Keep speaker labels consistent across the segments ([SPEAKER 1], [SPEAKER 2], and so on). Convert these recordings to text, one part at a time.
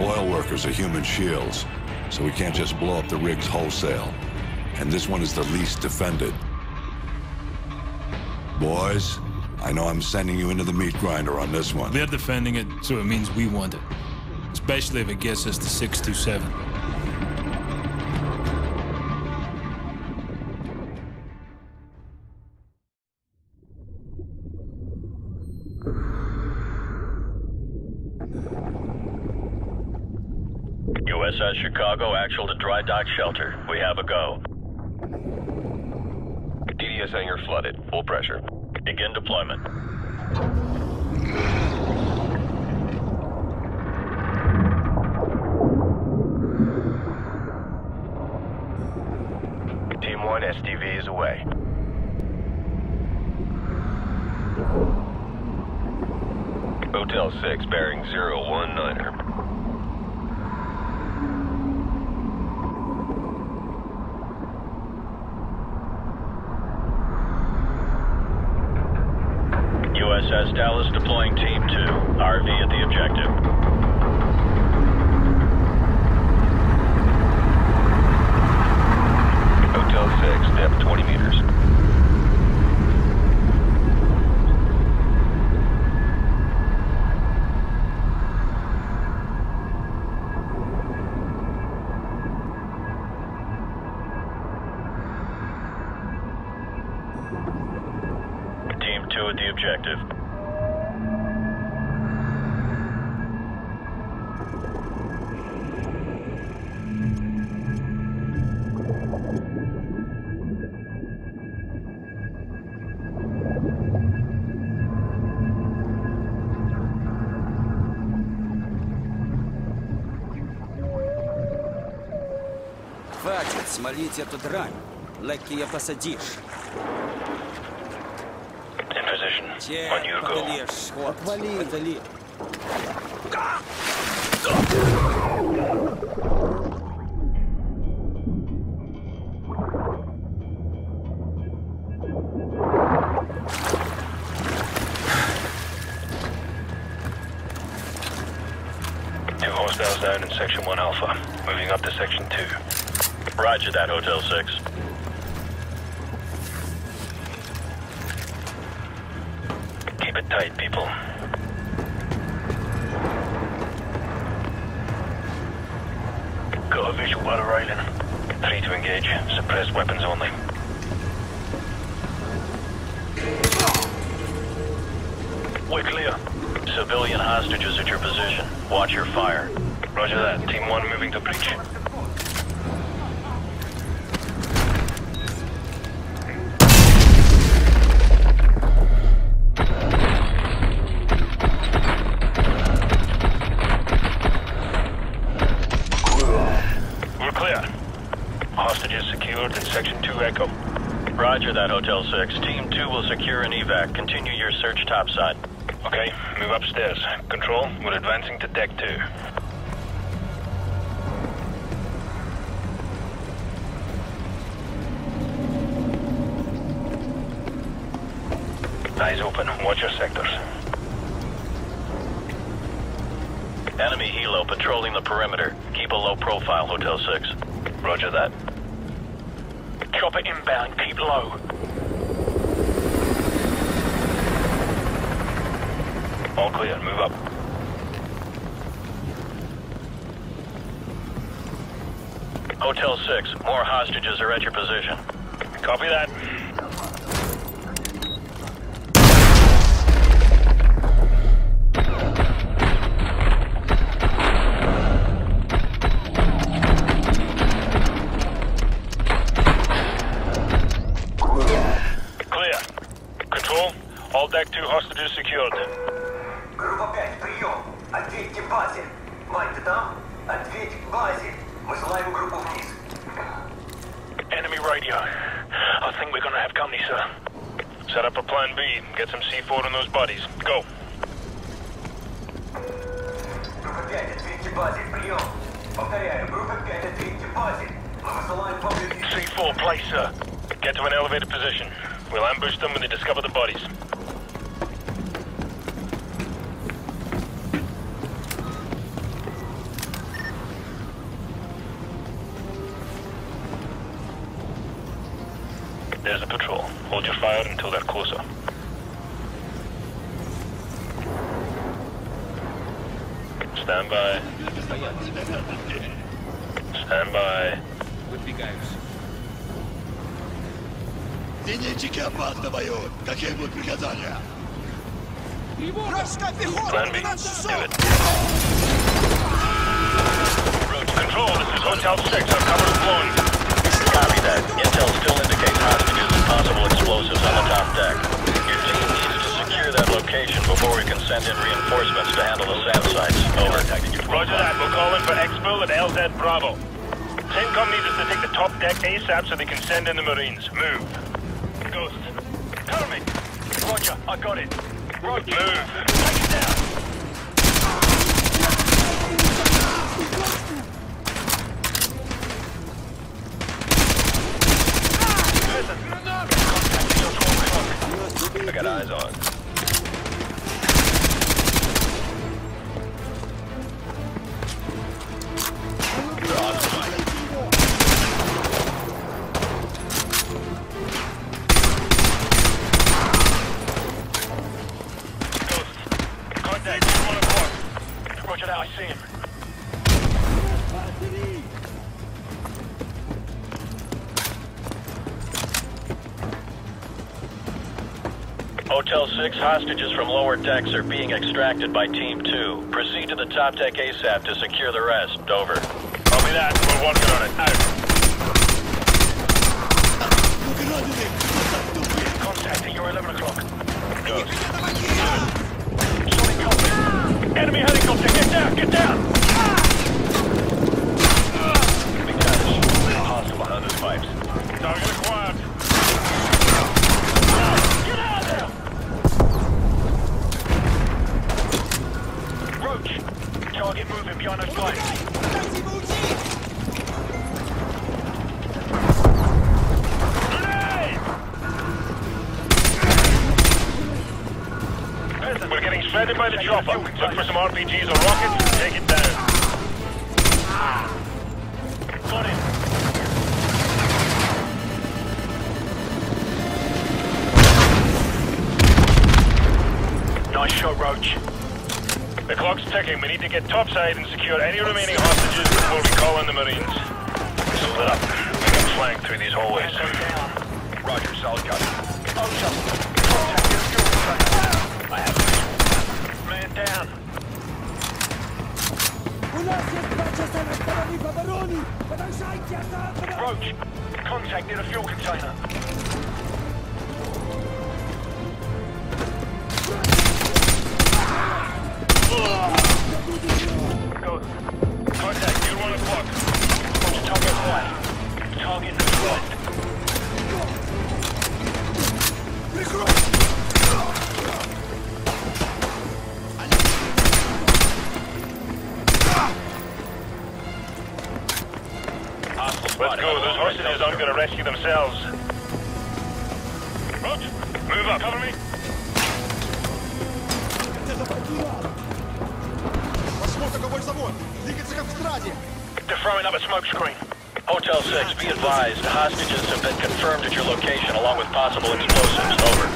[SPEAKER 1] Oil workers are human shields, so we can't just blow up the rigs wholesale. And this one is the least defended. Boys, I know I'm sending you into the meat grinder on this one.
[SPEAKER 2] They're defending it, so it means we want it. Especially if it gets us to 627.
[SPEAKER 3] Chicago, actual to dry dock shelter. We have a go.
[SPEAKER 4] DDS hangar flooded. Full pressure.
[SPEAKER 3] Begin deployment.
[SPEAKER 4] Team 1, SDV is away. Hotel 6, bearing 019er.
[SPEAKER 3] USS Dallas deploying Team 2. RV at the objective.
[SPEAKER 4] Hotel 6, depth 20 meters.
[SPEAKER 5] смолить эту дрань. Лекки я посадишь.
[SPEAKER 3] In position.
[SPEAKER 5] Те
[SPEAKER 3] On your go.
[SPEAKER 5] подольешь. Вот, подали.
[SPEAKER 3] Two hostiles down in Section 1 Alpha. Moving up to Section 2. Roger that, Hotel 6. Keep it tight, people. Got a visual while arriving. Three to engage. Suppressed weapons only. We're clear. Civilian hostages at your position. Watch your fire. Roger that. Team 1 moving to breach. Echo. Roger that, Hotel 6. Team 2 will secure an evac. Continue your search topside. Okay, move upstairs. Control, we're advancing to deck 2. Eyes open. Watch your sectors. Enemy helo patrolling the perimeter. Keep a low profile, Hotel 6. Roger that. Chopper inbound. Keep low. All clear. Move up. Hotel 6. More hostages are at your position. Copy that.
[SPEAKER 6] базе. Прием. Повторяю, группа 5, ответьте базе. Мы высылаем по
[SPEAKER 3] C4, place, sir. Get to an elevated position. We'll ambush them when they discover the bodies. There's a patrol. Hold your fire until they're closer. Stand by. Stand by.
[SPEAKER 7] Зенитчики опаздывают! Какие будут приказания?
[SPEAKER 3] Plan B. Do it. Control, this is Hotel 6. Our cover is blown. Copy that. Intel still indicates hostages and possible explosives on the top deck. that location before we can send in reinforcements to handle the SAM sites. Over. Roger that. We'll call in for Exfil at LZ Bravo. Needs us to take the top deck ASAP so they can send in the Marines. Move. Ghost. Cover me. Roger. I got it. Roger. Move. Take it down.
[SPEAKER 4] I got eyes on.
[SPEAKER 3] six hostages from lower decks are being extracted by Team 2. Proceed to the top deck ASAP to secure the rest. Over. Copy that. We're working on it. Out. Contact your 11 o'clock. Enemy helicopter, get down, get down! Big damage.
[SPEAKER 4] Hostile behind those pipes.
[SPEAKER 3] Target acquired. We're getting shredded by the chopper. Look for some RPGs or rockets take it down. Nice shot, Roach. The clock's ticking. We need to get topside and secure any remaining hostages before we call in the Marines. Split up. We can flank through these hallways.
[SPEAKER 4] Roger, solid copy.
[SPEAKER 3] I have. Man down. Roach, contact near the fuel container. A smoke screen.
[SPEAKER 8] Hotel 6, be advised, hostages have been confirmed at your location along with possible explosives. Over.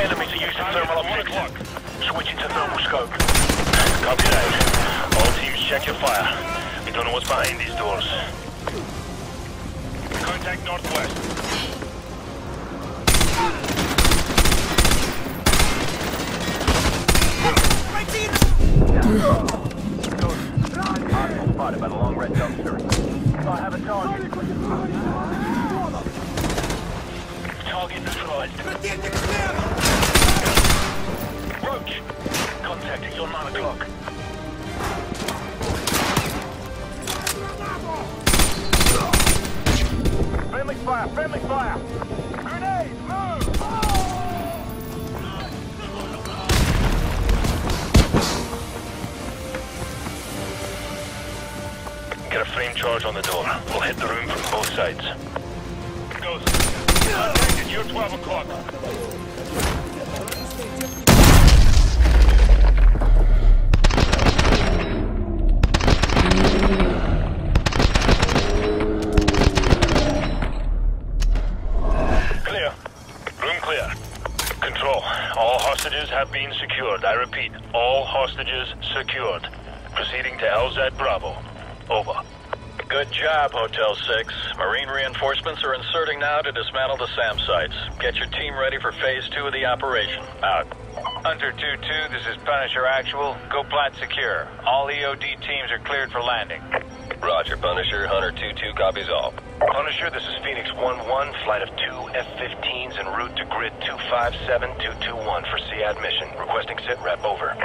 [SPEAKER 3] Enemies are using thermal optics. Switching to thermal scope. Copy that. All teams check your fire. We don't know what's behind these doors. Contact northwest.
[SPEAKER 4] Hostile spotted by the long red dumpster.
[SPEAKER 3] I have a target. Target neutralized. Roach! Contact at your 9 o'clock. Friendly fire! Friendly fire! Frame charge on the door. We'll hit the room from both sides. Goes. Contacted, you're 12 o'clock. Clear. Room clear. Control. All hostages have been secured. I repeat, all hostages secured. Proceeding to LZ Bravo. Over.
[SPEAKER 8] Good job, Hotel 6. Marine reinforcements are inserting now to dismantle the SAM sites. Get your team ready for phase two of the operation. Out.
[SPEAKER 9] Hunter 2-2, this is Punisher Actual. Go plat secure. All EOD teams are cleared for landing.
[SPEAKER 3] Roger, Punisher. Hunter 2-2 copies all. Punisher, this is Phoenix 1-1, flight of two F-15s en route to grid 257221 for SEAD mission. Requesting sit rep, over.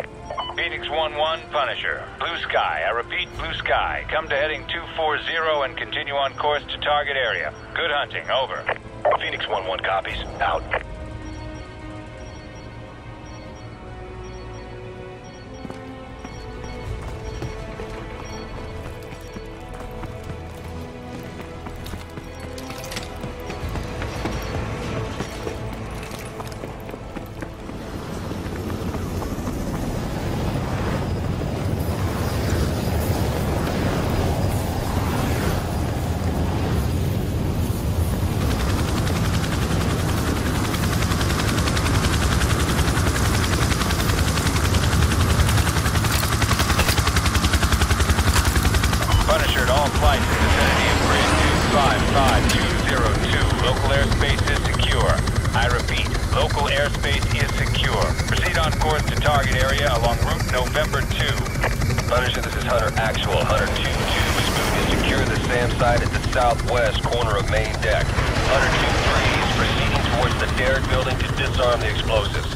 [SPEAKER 9] Phoenix 1-1, Punisher. Blue Sky. I repeat, Blue Sky. Come to heading 240 and continue on course to target area. Good hunting, over.
[SPEAKER 3] Phoenix 1-1 copies, out. Deck. Hunter 2-3 is proceeding towards the Derrick building to disarm the explosives.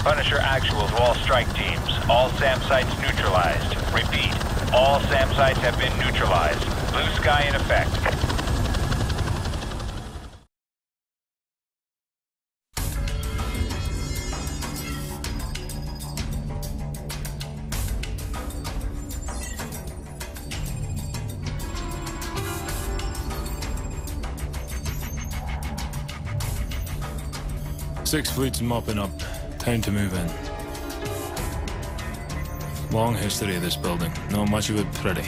[SPEAKER 9] Punisher Actual to all strike teams. All SAM sites neutralized. Repeat, all SAM sites have been neutralized. Blue Sky in effect.
[SPEAKER 2] Sixth Fleet's mopping up. Time to move in. Long history of this building. Not much of it pretty.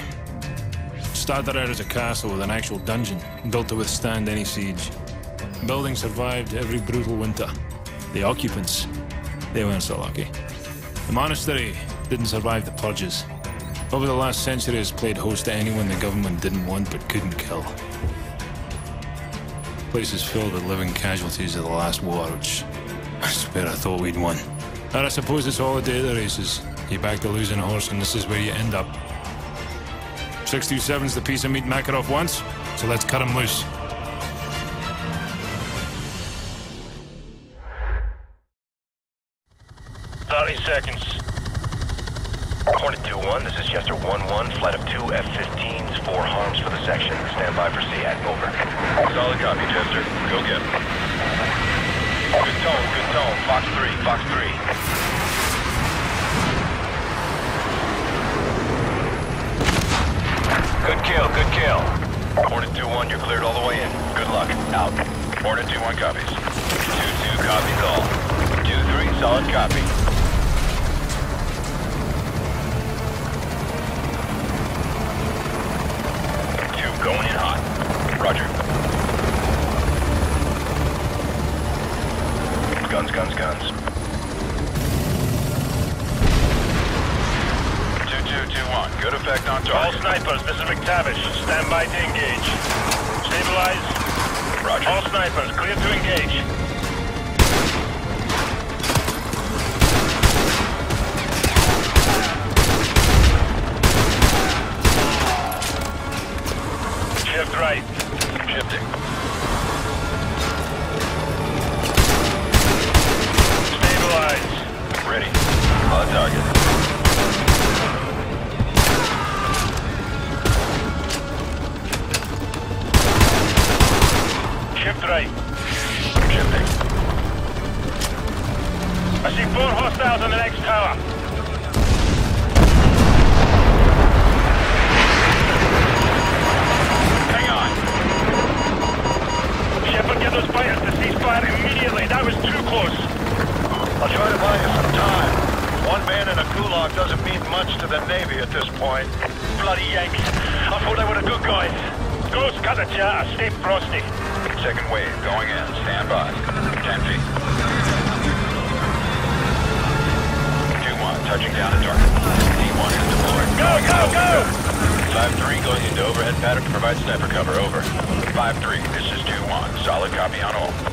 [SPEAKER 2] Started out as a castle with an actual dungeon, built to withstand any siege. Building survived every brutal winter. The occupants, they weren't so lucky. The monastery didn't survive the purges. Over the last century has played host to anyone the government didn't want but couldn't kill. Place is filled with living casualties of the last war, which I swear I thought we'd won. And I suppose it's all a day of the races. You back the losing horse, and this is where you end up. 627's the piece of meat Makarov wants, so let's cut him loose.
[SPEAKER 3] Thirty seconds. Hornet 2-1, this is Chester 1-1, flight of two F-15s, harms for the section. Stand by for SEAD, over. Solid copy, Chester. Go get 'em. Good tone, good tone. Fox 3, Fox 3. Good kill, good kill. Hornet 2-1, you're cleared all the way in. Good luck. Out. Hornet 2-1 copies. 2-2 copies all. 2-3, solid copy. Roger. Guns, guns, guns.
[SPEAKER 9] Two two two one.
[SPEAKER 3] Good effect on target.
[SPEAKER 8] All snipers, this is MacTavish. Stand by to engage. Stabilize.
[SPEAKER 3] Roger.
[SPEAKER 8] All snipers, clear to engage.
[SPEAKER 3] Close.
[SPEAKER 10] I'll try to buy you some time. One man in a gulag doesn't mean much to the Navy at this point.
[SPEAKER 3] Bloody Yanks. I thought they were the good guys. Ghost yeah. Stay frosty.
[SPEAKER 10] Second wave going in. Stand by. 10 feet. 2-1, touching down at target. D1 is deployed.
[SPEAKER 3] Go, go, go!
[SPEAKER 10] 5-3 going into overhead pattern to provide sniper cover. Over. 5-3, this is 2-1. Solid copy on all.